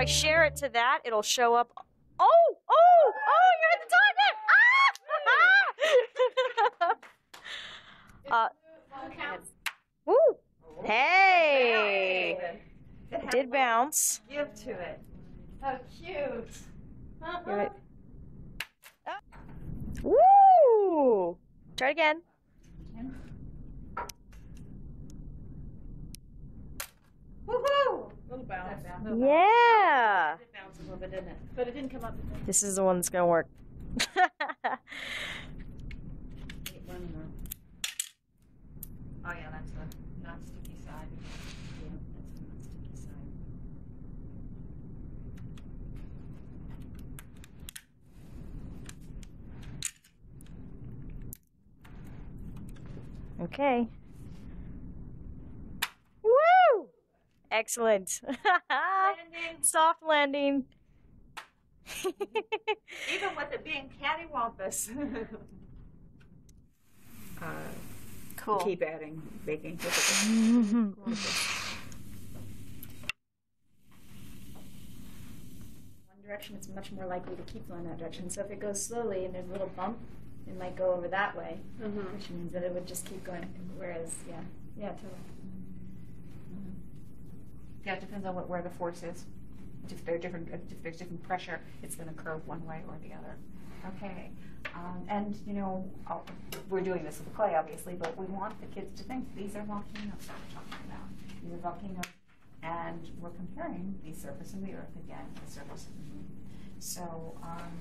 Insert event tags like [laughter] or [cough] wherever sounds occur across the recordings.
I share it to that, it'll show up. Oh, oh, oh, you're the target! Ah! [laughs] uh, woo! Hey! It did bounce. Give to it. How cute. Give it. Woo! Try again. Woohoo! Little bounce. Yeah! It bounced a little bit, didn't it? But it didn't come up. This is the one that's gonna work. Wait, one more. Oh yeah, that's the not sticky side. Yeah, that's the not sticky side. okay. Woo! Excellent. Landing, [laughs] Soft landing. [laughs] even with it being cattywampus. [laughs] uh, cool. keep adding baking. one direction, it's much more likely to keep going that direction. So if it goes slowly and there's a little bump, it might go over that way, Mm-hmm. which means that it would just keep going. Whereas, yeah, yeah, totally. Yeah, it depends on what, where the force is. If there different, if there's different pressure, it's going to curve one way or the other. Okay, um, and you know, I'll- we're doing this with clay, obviously, but we want the kids to think these are volcanoes that we're talking about. These are volcanoes, and we're comparing the surface of the Earth again to the surface of the Moon. So, um,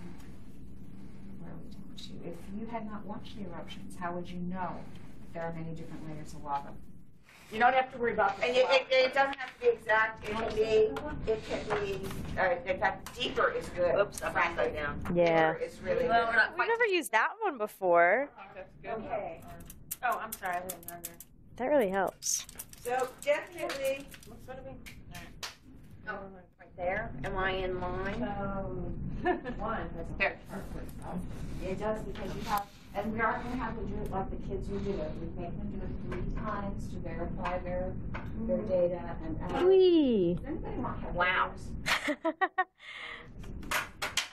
where are we down to? If you had not watched the eruptions, how would you know there are many different layers of lava? You don't have to worry about the And it, it, it doesn't have to be exact, it can be, it can be, uh, in fact, deeper is good. Oops, I'm frankly. upside now. Yeah. Deeper is really Well, good. we're not We've quite. never used that one before. Okay. Oh, I'm sorry, I didn't know. That really helps. So definitely, Looks better to me. oh, right there, am I in line? Um, [laughs] one. There. It does because you have, and we aren't gonna have to do it like the kids who do it. We make them do it three times to verify their, their data and. uh, Whee! Does anybody want to? Wow. [laughs]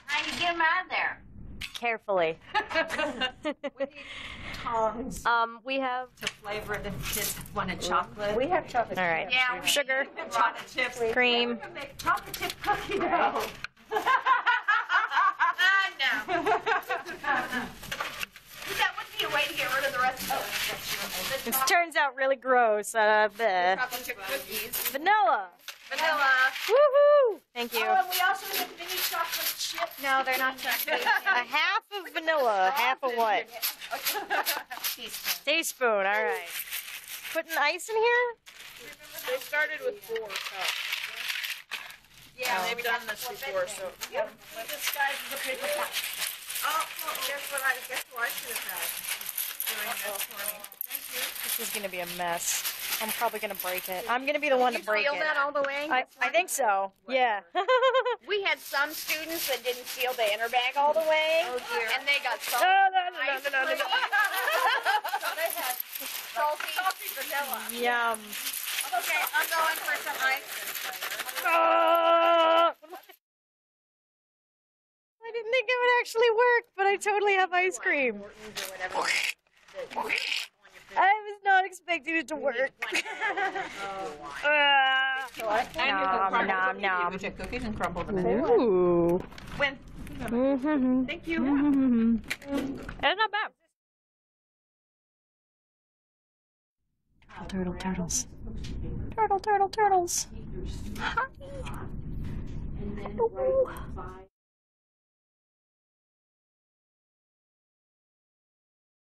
How do you get them out of there? Carefully. [laughs] We need tongs um, we have. to flavor the kids wanted chocolate. We have chocolate. All right. Yeah, Sugar, Chocolate chips. cream. We're make chocolate chip cookie dough. [laughs] Ah, no. That would be a way to get rid of the rest of the- the This chocolate turns out really gross. Uh, the chocolate chip cookies. vanilla. Vanilla. Woohoo! Thank you. Oh, and we also have mini chocolate chip. No, they're not chocolate. [laughs] A half of vanilla, half of what? Teaspoon. Teaspoon. All right. Putting ice in here? They started with four cups. Yeah, They've done this before, so. Yep. This guy's the paper cup. Oh, well, guess what I, guess what I should have had? Doing this for me. Thank you. This is gonna be a mess. I'm probably gonna break it. I'm gonna be the one to You break seal it. that all the way? I, I think so. Yeah. [laughs] We had some students that didn't seal the inner bag all the way. Oh, dear. And they got no, salty. no, no, no, no, no, no. So they had salty. Salty vanilla. Yum. Okay, I'm going for some ice cream flavor. [laughs] Ah! I didn't think it would actually work, but I totally have ice cream. I was not expecting it to work. [laughs] Nom, nom, nom. chip cookies and crumble them in there. Ooh. Win. Mm-hmm. Thank you. Mm-hmm. That's not bad. Turtle, turtles. Turtle, turtle, turtles. Hi. Ooh.